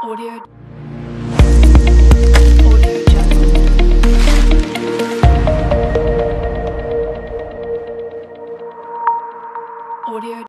Audio. Audio.